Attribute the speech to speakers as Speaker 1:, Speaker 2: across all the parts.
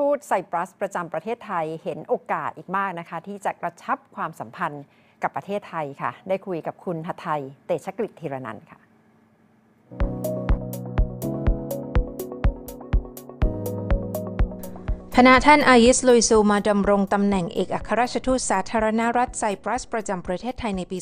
Speaker 1: ทูตไซปรัสประจำประเทศไทยเห็นโอกาสอีกมากนะคะ ที่จะกระชับความสัมพันธ์กับประเทศไทยค่ะ ได้คุยกับคุณหัทไทยเตชะกฤษธีรนันท์ค่ะ
Speaker 2: ณะท่านอายิสลุยซูมาดำรงตำแหน่งเอกอัครราชทูตสาธารณรัฐไซปรัสประจำประเทศไทยในปี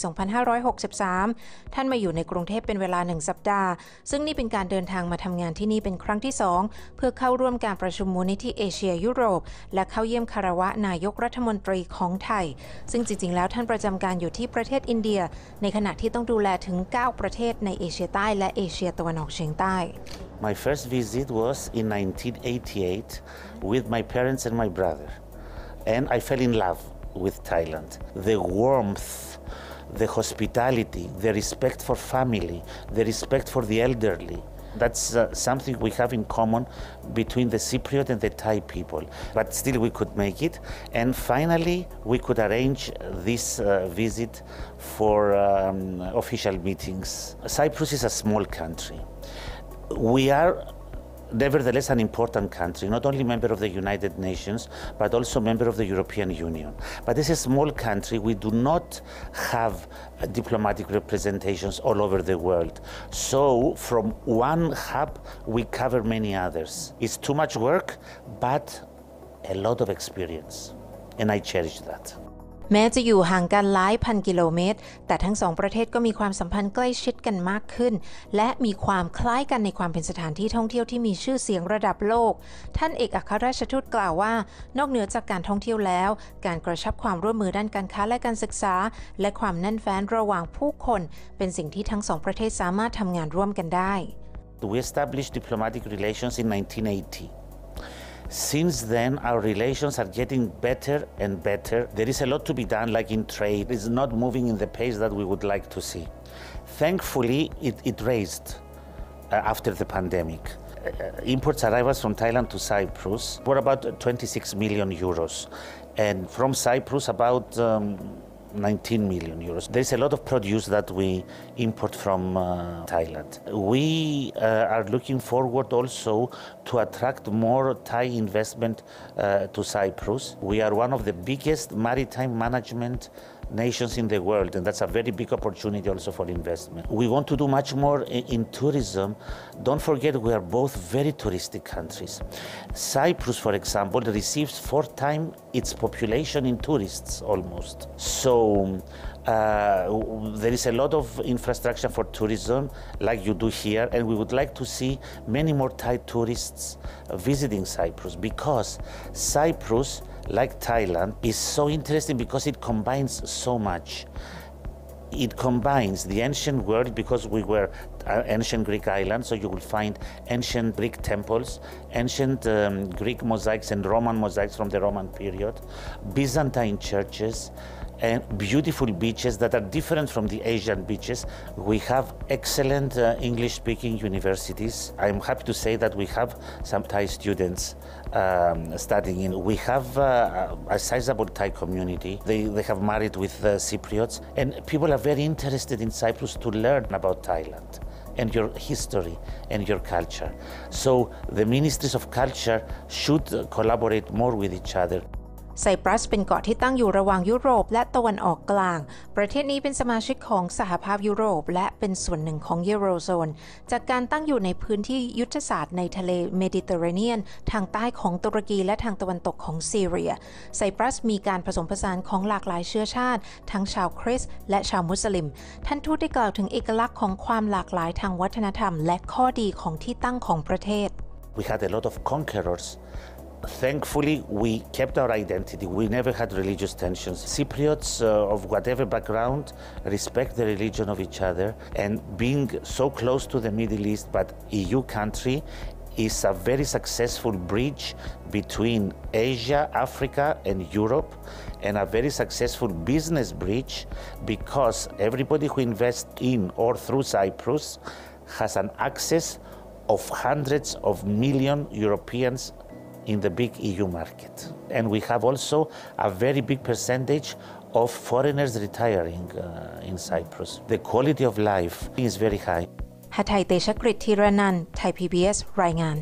Speaker 2: 2563 ท่านมาอยู่ในกรุงเทพเป็นเวลาหนึ่งสัปดาห์ ซึ่งนี่เป็นการเดินทางมาทำงานที่นี่เป็นครั้งที่สองเพื่อเข้าร่วมการประชุมมูลนิธิเอเชียยุโรป และเข้าเยี่ยมคารวะนายกรัฐมนตรีของไทย ซึ่งจริงๆ แล้วท่านประจำการอยู่ที่ประเทศอินเดีย ในขณะที่ต้องดูแลถึง 9 ประเทศในเอเชียใต้และเอเชียตะวันออกเฉียงใต้
Speaker 3: My first visit was in 1988 with my parents and my brother. And I fell in love with Thailand. The warmth, the hospitality, the respect for family, the respect for the elderly. That's uh, something we have in common between the Cypriot and the Thai people. But still, we could make it. And finally, we could arrange this uh, visit for um, official meetings. Cyprus is a small country we are nevertheless an important country, not only member of the United Nations, but also member of the European Union. But as a small country, we do not have diplomatic representations all over the world. So from one hub, we cover many others. It's too much work, but a lot of experience. And I cherish that.
Speaker 2: แม้จะอยู่ห่างกันหลายพันกิโลเมตร แต่ทั้งสองประเทศก็มีความสัมพันธ์ใกล้ชิดกันมากขึ้น และมีความคล้ายกันในความเป็นสถานที่ท่องเที่ยวที่มีชื่อเสียงระดับโลก ท่านเอกอัครราชทูตกล่าวว่า นอกเหนือจากการท่องเที่ยวแล้ว การกระชับความร่วมมือด้านการค้าและการศึกษา และความแน่นแฟ้นระหว่างผู้คน เป็นสิ่งที่ทั้งสองประเทศสามารถทำงานร่วมกันได้
Speaker 3: We established diplomatic relations in 1980. Since then, our relations are getting better and better. There is a lot to be done, like in trade. It's not moving in the pace that we would like to see. Thankfully, it, it raised uh, after the pandemic. Uh, imports arrivals from Thailand to Cyprus were about 26 million euros, and from Cyprus about um, 19 million euros. There's a lot of produce that we import from uh, Thailand. We uh, are looking forward also to attract more Thai investment uh, to Cyprus. We are one of the biggest maritime management nations in the world, and that's a very big opportunity also for investment. We want to do much more in, in tourism. Don't forget, we are both very touristic countries. Cyprus, for example, receives four times its population in tourists almost. So uh, there is a lot of infrastructure for tourism, like you do here, and we would like to see many more Thai tourists visiting Cyprus because Cyprus like Thailand, is so interesting because it combines so much. It combines the ancient world because we were uh, ancient Greek island, so you will find ancient Greek temples, ancient um, Greek mosaics and Roman mosaics from the Roman period, Byzantine churches, and beautiful beaches that are different from the Asian beaches. We have excellent uh, English speaking universities. I'm happy to say that we have some Thai students um, studying in. We have uh, a sizable Thai community. They, they have married with uh, Cypriots, and people are very interested in Cyprus to learn about Thailand and your history and your culture. So the ministries of culture should collaborate more with each other.
Speaker 2: ไซปรัสเป็นเกาะที่ตั้งอยู่ระหว่างยุโรปและตะวันออกกลาง ประเทศนี้เป็นสมาชิกของสหภาพยุโรป และเป็นส่วนหนึ่งของยูโรโซน จากการตั้งอยู่ในพื้นที่ยุทธศาสตร์ในทะเลเมดิเตอร์เรเนียน ทางใต้ของตุรกีและทางตะวันตกของซีเรีย ไซปรัสมีการผสมผสานของหลากหลายเชื้อชาติ ทั้งชาวคริสต์และชาวมุสลิม ท่านทูตได้กล่าวถึงเอกลักษณ์ของความหลากหลายทางวัฒนธรรม และข้อดีของที่ตั้งของประเทศ
Speaker 3: We had a lot of conquerors Thankfully, we kept our identity. We never had religious tensions. Cypriots uh, of whatever background respect the religion of each other. And being so close to the Middle East, but EU country, is a very successful bridge between Asia, Africa, and Europe, and a very successful business bridge because everybody who invests in or through Cyprus has an access of hundreds of million Europeans in the big EU market. And we have also a very big percentage of foreigners retiring uh, in Cyprus. The quality of life is very high.
Speaker 2: หทัยเตชะกฤษธีรนันท์ไทย PBS รายงาน